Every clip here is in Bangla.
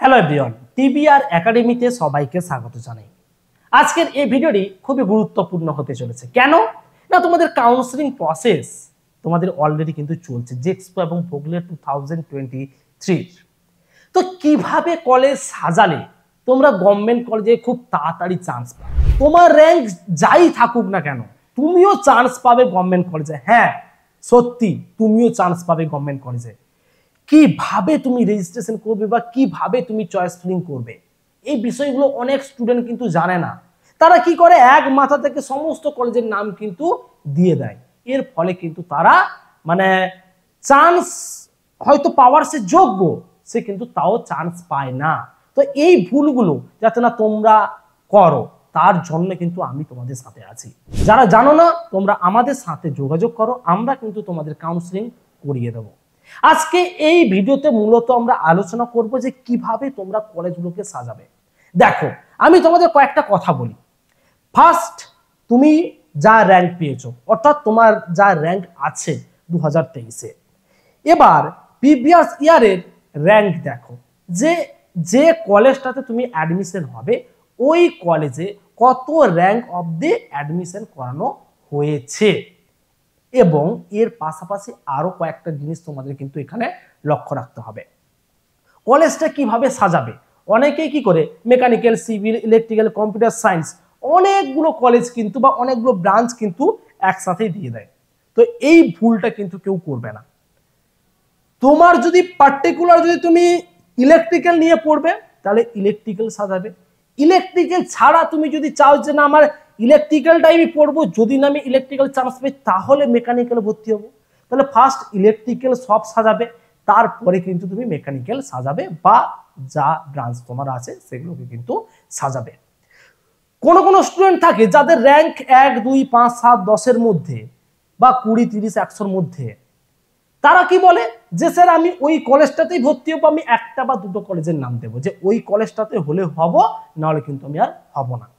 হ্যালো এভরিওয়ান টিবিআর একাডেমিতে সবাইকে স্বাগত জানাই। আজকের এই ভিডিওটি খুবই গুরুত্বপূর্ণ হতে চলেছে। কেন? না, তোমাদের কাউন্সিলিং প্রসেস তোমাদের অলরেডি কিন্তু চলছে জেক্সপো এবং ভোগলে টু থাউজেন্ড টোয়েন্টি থ্রির তো কীভাবে কলেজ সাজালে? তোমরা গভর্নমেন্ট কলেজে খুব তাড়াতাড়ি চান্স পাবে। তোমার র্যাঙ্ক যাই থাকুক না কেন, তুমিও চান্স পাবে গভর্নমেন্ট কলেজে হ্যাঁ সত্যি, তুমিও চান্স পাবে গভর্নমেন্ট কলেজে কীভাবে তুমি রেজিস্ট্রেশন করবে বা কীভাবে তুমি চয়েস ফিলিং করবে? এই বিষয়গুলো অনেক স্টুডেন্ট কিন্তু জানে না। তারা কি করে? এক মাথা থেকে সমস্ত কলেজের নাম কিন্তু দিয়ে দেয়। এর ফলে কিন্তু তারা মানে চান্স হয়তো পাওয়ার সে যোগ্য, সে কিন্তু তাও চান্স পায় না। তো এই ভুলগুলো যাতে না তোমরা করো, তার জন্য কিন্তু আমি তোমাদের সাথে আছি। যারা জানো না, তোমরা আমাদের সাথে যোগাযোগ করো, আমরা কিন্তু তোমাদের কাউন্সিলিং করিয়ে দেবো। আজকে এই ভিডিওতে মূলত আমরা আলোচনা করব যে কীভাবে তোমরা কলেজগুলোকে সাজাবে। দেখো, আমি তোমাদের কয়েকটা কথা বলি। ফার্স্ট তুমি যা র্যাঙ্ক পেয়েছ, অর্থাৎ তোমার যা র্যাঙ্ক আছে দু হাজার তেইশে। এবার প্রিভিয়াস ইয়ারের র্যাঙ্ক দেখো। যে যে কলেজটাতে তুমি অ্যাডমিশন হবে, ওই কলেজে কত র্যাঙ্ক দি অ্যাডমিশন করানো হয়েছে? এবং এর পাশাপাশি আরও কয়েকটা জিনিস তোমাদের কিন্তু এখানে লক্ষ্য রাখতে হবে। কলেজটা কীভাবে সাজাবে? অনেকেই কি করে? Mechanical civil electrical computer science অনেকগুলো কলেজ কিন্তু বা অনেকগুলো ব্রাঞ্চ কিন্তু একসাথেই দিয়ে দেয়। তো এই ভুলটা কিন্তু কেউ করবে না। তোমার যদি পার্টিকুলার যদি তুমি ইলেকট্রিক্যাল নিয়ে পড়বে, তাহলে ইলেকট্রিক্যাল সাজাবে। ইলেকট্রিক্যাল ছাড়া তুমি যদি চাও যে না, আমার ইলেকট্রিক্যালটাই আমি পড়ব, যদি না আমি ইলেকট্রিক্যাল চান্স পাই, তাহলে মেকানিক্যাল ভর্তি হব। তাহলে ফার্স্ট ইলেকট্রিক্যাল সব সাজাবে, তারপরে কিন্তু তুমি মেকানিক্যাল সাজাবে বা যা ব্রাঞ্চ তোমার আছে, সেগুলোকে কিন্তু সাজাবে। কোনো কোনো স্টুডেন্ট থাকে যাদের র্যাঙ্ক এক, দুই, পাঁচ, সাত, দশের মধ্যে বা কুড়ি, তিরিশ, একশোর মধ্যে। তারা কি বলে? যে স্যার আমি ওই কলেজটাতেই ভর্তি হব, আমি একটা বা দুটো কলেজের নাম দেবো। যে ওই কলেজটাতে হলে হব, নাহলে কিন্তু আমি আর হব না।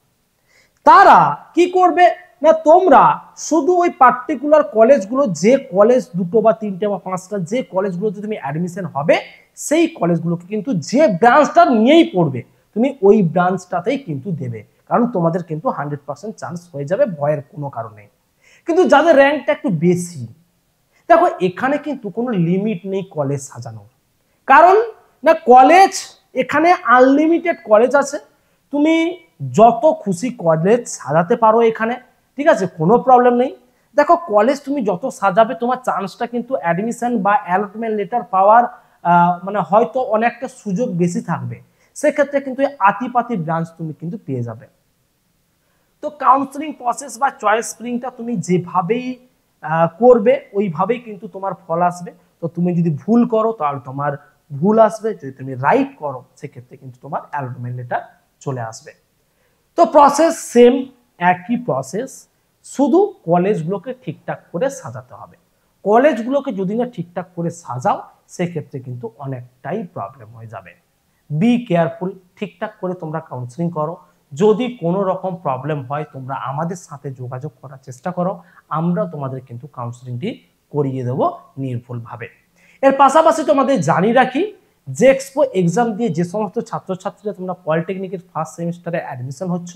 তারা কি করবে? না, তোমরা শুধু ওই পার্টিকুলার কলেজগুলো যে কলেজ দুটো বা তিনটে বা পাঁচটা, যে কলেজগুলোতে তুমি অ্যাডমিশন হবে, সেই কলেজগুলোকে কিন্তু যে ব্রাঞ্চটা নিয়েই পড়বে, তুমি ওই ব্রাঞ্চটাতেই কিন্তু দেবে। কারণ তোমাদের কিন্তু হান্ড্রেড পার্সেন্ট চান্স হয়ে যাবে ভয়ের কোনো কারণে। কিন্তু যাদের র্যাঙ্কটা একটু বেশি, দেখো, এখানে কিন্তু কোনো লিমিট নেই কলেজ সাজানোর। কারণ, না কলেজ এখানে আনলিমিটেড কলেজ আছে। তুমি যত খুশি কলেজ সাজাতে পারো এখানে, ঠিক আছে? কোনো প্রবলেম নেই। দেখো কলেজ তুমি যত সাজাবে, তোমার চান্সটা কিন্তু অ্যাডমিশন বা অ্যালটমেন্ট লেটার পাওয়ার মানে হয়তো অনেকটা সুযোগ বেশি থাকবে। সেক্ষেত্রে কিন্তু আতিপাতি ব্রাঞ্চ তুমি কিন্তু পেয়ে যাবে। তো কাউন্সিলিং প্রসেস বা চয়েস স্প্রিংটা তুমি যেভাবেই করবে, ওইভাবেই কিন্তু তোমার ফল আসবে। তো তুমি যদি ভুল করো, তাহলে তোমার ভুল আসবে। যদি তুমি রাইট করো, সেক্ষেত্রে কিন্তু তোমার অ্যালটমেন্ট লেটার চলে আসবে। তো প্রসেস সেম একই প্রসেস শুধু কলেজগুলোকে ঠিকঠাক করে সাজাতে হবে। কলেজগুলোকে যদি না ঠিকঠাক করে সাজাও, সেক্ষেত্রে কিন্তু অনেকটাই প্রবলেম হয়ে যাবে। বি কেয়ারফুল ঠিকঠাক করে তোমরা কাউন্সিলিং করো। যদি কোনো রকম প্রবলেম হয়, তোমরা আমাদের সাথে যোগাযোগ করার চেষ্টা করো। আমরা তোমাদের কিন্তু কাউন্সিলিংটি করিয়ে দেবো নির্ভুলভাবে। এর পাশাপাশি তোমাদের জানিয়ে রাখি যে এক্সপো এক্সাম দিয়ে যে সমস্ত ছাত্রছাত্রীরা তোমরা পলিটেকনিকের ফার্স্ট সেমিস্টারে অ্যাডমিশন হচ্ছ,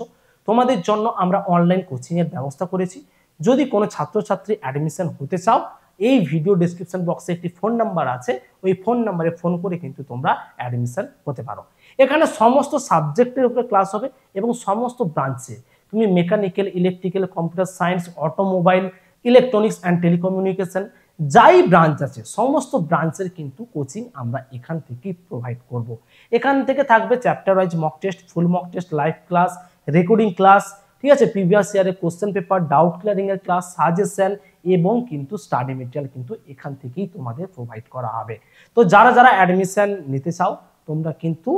তোমাদের জন্য আমরা অনলাইন কোচিংয়ের ব্যবস্থা করেছি। যদি কোনো ছাত্রছাত্রী অ্যাডমিশন হতে চাও, এই ভিডিও ডিসক্রিপশন বক্সে একটি ফোন নাম্বার আছে, ওই ফোন নাম্বারে ফোন করে কিন্তু তোমরা অ্যাডমিশন হতে পারো। এখানে সমস্ত সাবজেক্টের উপরে ক্লাস হবে এবং সমস্ত ব্রাঞ্চে তুমি mechanical electrical computer science automobile electronics and telecommunication যাই ব্রাঞ্চ আছে, সমস্ত ব্রাঞ্চের কিন্তু কোচিং আমরা এখান থেকেই প্রোভাইড করব। এখান থেকে থাকবে chapter wise mock test full mock test live class recording class ঠিক আছে? প্রিভিয়াস ইয়ারের কোশ্চেন পেপার ডাউট ক্লিয়ারিং এর ক্লাস সাজেশন এবং কিন্তু স্টাডি মেটেরিয়াল কিন্তু এখান থেকেই তোমাদের প্রোভাইড করা হবে। তো যারা যারা অ্যাডমিশন নিতে চাও, তোমরা কিন্তু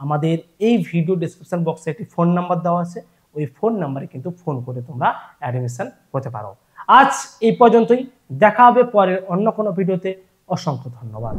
আমাদের এই ভিডিও ডিসক্রিপশন বক্সে একটি ফোন নাম্বার দেওয়া আছে। ওই ফোন নাম্বারে কিন্তু ফোন করে তোমরা অ্যাডমিশন হতে পারো। আজ এই পর্যন্তই। দেখা হবে পরে অন্য কোনো ভিডিওতে। অসংখ্য ধন্যবাদ।